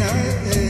night.